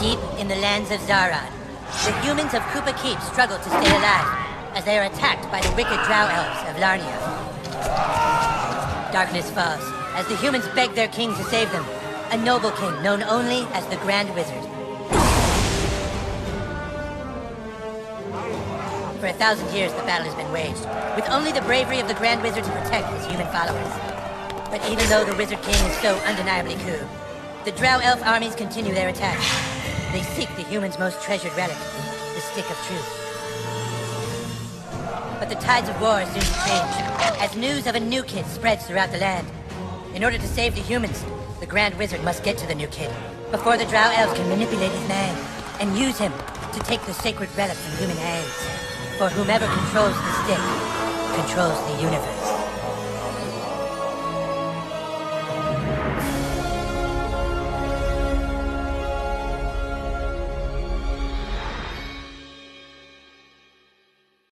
in the lands of Zaron. The humans of Kupa Keep struggle to stay alive as they are attacked by the wicked drow elves of Larnia. Darkness falls as the humans beg their king to save them, a noble king known only as the Grand Wizard. For a thousand years, the battle has been waged, with only the bravery of the Grand Wizard to protect his human followers. But even though the Wizard King is so undeniably cool, the Drow Elf armies continue their attacks. They seek the humans' most treasured relic, the Stick of Truth. But the tides of war soon change, as news of a new kid spreads throughout the land. In order to save the humans, the Grand Wizard must get to the new kid, before the Drow Elves can manipulate his mind, and use him to take the sacred relic from human hands. For whomever controls the stick, controls the universe.